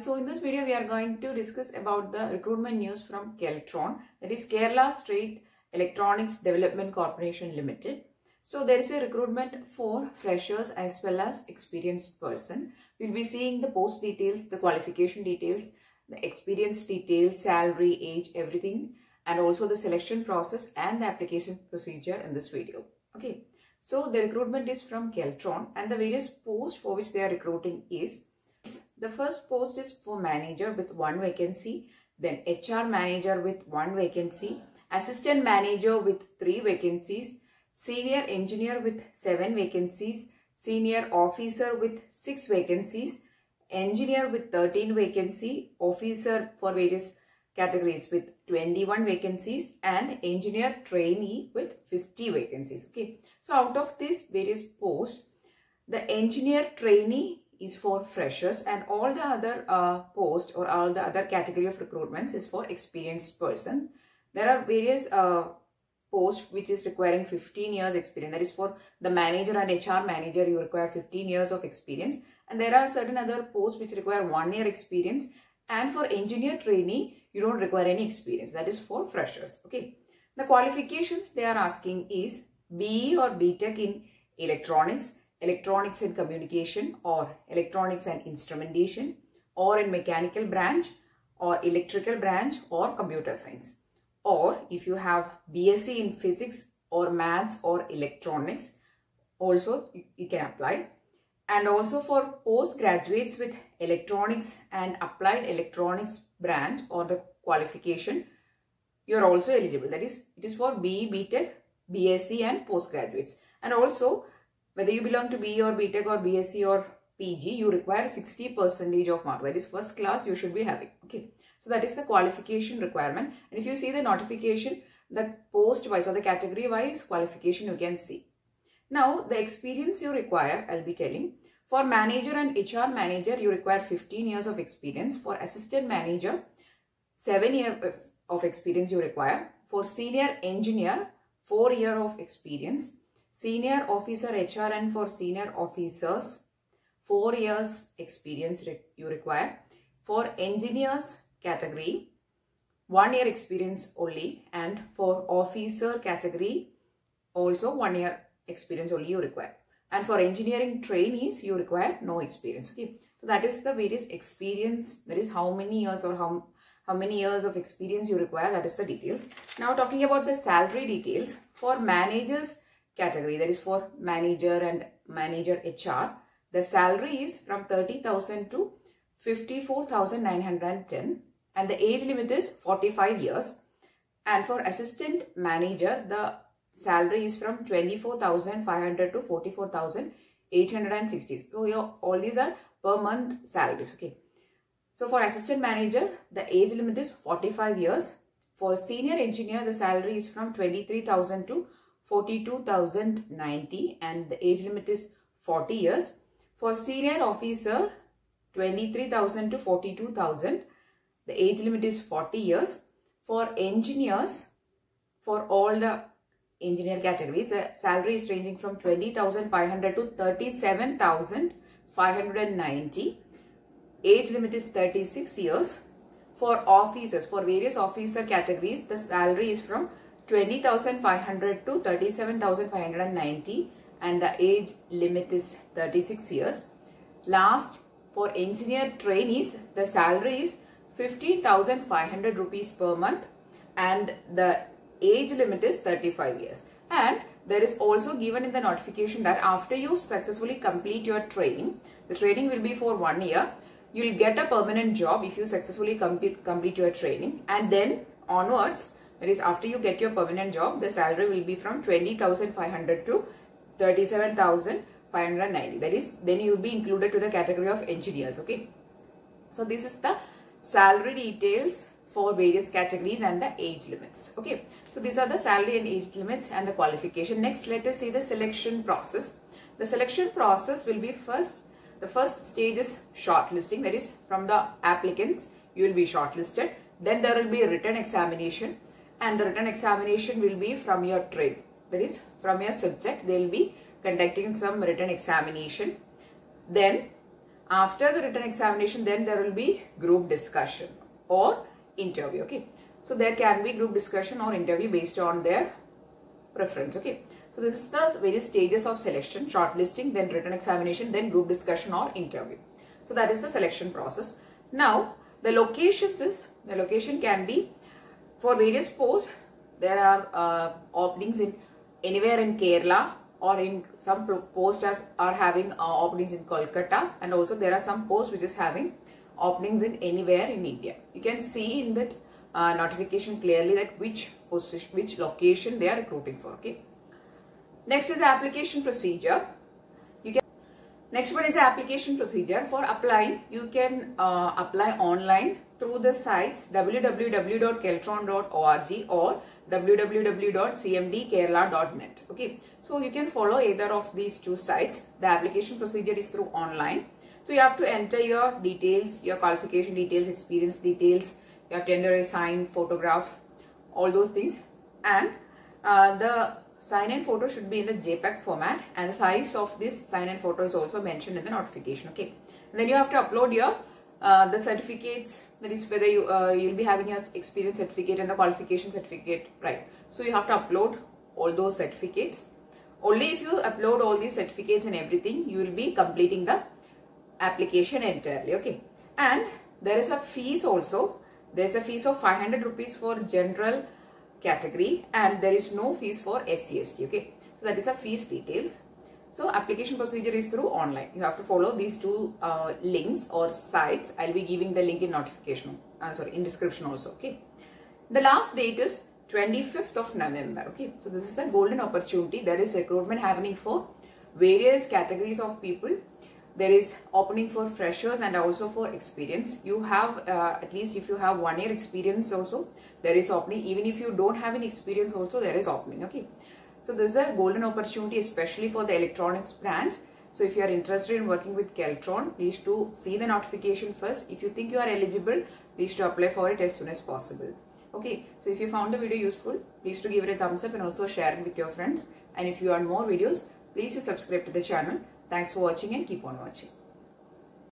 so in this video we are going to discuss about the recruitment news from Keltron that is Kerala State Electronics Development Corporation Limited. So there is a recruitment for freshers as well as experienced person. We'll be seeing the post details, the qualification details, the experience details, salary, age, everything and also the selection process and the application procedure in this video. Okay. So the recruitment is from Keltron and the various posts for which they are recruiting is the first post is for manager with one vacancy, then HR manager with one vacancy, assistant manager with three vacancies, senior engineer with seven vacancies, senior officer with six vacancies, engineer with 13 vacancy, officer for various categories with 21 vacancies and engineer trainee with 50 vacancies. Okay. So out of these various posts, the engineer trainee is for freshers and all the other uh, post or all the other category of recruitments is for experienced person. There are various uh, posts which is requiring 15 years experience. That is for the manager and HR manager, you require 15 years of experience. And there are certain other posts which require one year experience. And for engineer trainee, you don't require any experience. That is for freshers. Okay. The qualifications they are asking is BE or BTech in electronics, electronics and communication or electronics and instrumentation or in mechanical branch or electrical branch or computer science. Or if you have BSc in physics or maths or electronics, also you can apply. And also for postgraduates with electronics and applied electronics branch or the qualification, you are also eligible. That is, it is for BE, BTech, BSc and postgraduates. And also whether you belong to BE or BTech or BSc or PG, you require 60 percentage of mark. That is first class you should be having. Okay. So that is the qualification requirement. And if you see the notification, the post wise or the category wise qualification you can see. Now the experience you require, I'll be telling. For manager and HR manager, you require 15 years of experience. For assistant manager, 7 years uh, of experience you require. For senior engineer, 4 year of experience senior officer HRN for senior officers, 4 years experience you require. For engineers category, 1 year experience only and for officer category, also 1 year experience only you require. And for engineering trainees, you require no experience. Okay. So that is the various experience, that is how many years or how how many years of experience you require that is the details now talking about the salary details for managers category that is for manager and manager HR. The salary is from 30,000 to 54,910 and the age limit is 45 years. And for assistant manager, the salary is from 24,500 to 44,860. So your, all these are per month salaries. Okay. So for assistant manager, the age limit is 45 years. For senior engineer, the salary is from 23,000 to 42,090 and the age limit is 40 years. For senior officer, 23,000 to 42,000. The age limit is 40 years. For engineers, for all the engineer categories, the salary is ranging from 20,500 to 37,590. Age limit is 36 years. For officers, for various officer categories, the salary is from 20,500 to 37,590 and the age limit is 36 years. Last, for engineer trainees, the salary is 15,500 rupees per month and the age limit is 35 years. And there is also given in the notification that after you successfully complete your training, the training will be for one year. You'll get a permanent job if you successfully complete, complete your training and then onwards that is after you get your permanent job, the salary will be from 20,500 to 37,590. That is, then you will be included to the category of engineers. Okay. So this is the salary details for various categories and the age limits. Okay. So these are the salary and age limits and the qualification. Next, let us see the selection process. The selection process will be first, the first stage is shortlisting. That is from the applicants, you will be shortlisted. Then there will be a written examination and the written examination will be from your trade. That is from your subject they will be conducting some written examination. Then after the written examination then there will be group discussion or interview okay so there can be group discussion or interview based on their preference okay so this is the various stages of selection shortlisting then written examination then group discussion or interview so that is the selection process now the locations is the location can be for various posts there are uh, openings in anywhere in Kerala or in some posts are having uh, openings in Kolkata and also there are some posts which is having openings in anywhere in India. You can see in that uh, notification clearly that which position, which location they are recruiting for. Okay. Next is application procedure. Next one is application procedure for applying. You can uh, apply online through the sites www.keltron.org or www.cmdkerala.net. Okay, so you can follow either of these two sites. The application procedure is through online. So you have to enter your details, your qualification details, experience details. You have to enter a sign, photograph, all those things. And uh, the sign-in photo should be in the JPEG format and the size of this sign-in photo is also mentioned in the notification. Okay. And then you have to upload your uh, the certificates that is whether you uh, you'll be having your experience certificate and the qualification certificate right so you have to upload all those certificates only if you upload all these certificates and everything you will be completing the application entirely okay and there is a fees also there is a fees of 500 rupees for general category and there is no fees for SCST okay so that is the fees details so application procedure is through online. You have to follow these two uh, links or sites. I'll be giving the link in notification, uh, sorry, in description also. Okay. The last date is 25th of November. Okay. So this is a golden opportunity. There is recruitment happening for various categories of people. There is opening for freshers and also for experience. You have uh, at least if you have one year experience also, there is opening. Even if you don't have any experience also, there is opening. Okay. So this is a golden opportunity especially for the electronics brands. So if you are interested in working with Keltron, please to see the notification first. If you think you are eligible, please to apply for it as soon as possible. Okay, so if you found the video useful, please to give it a thumbs up and also share it with your friends. And if you want more videos, please to subscribe to the channel. Thanks for watching and keep on watching.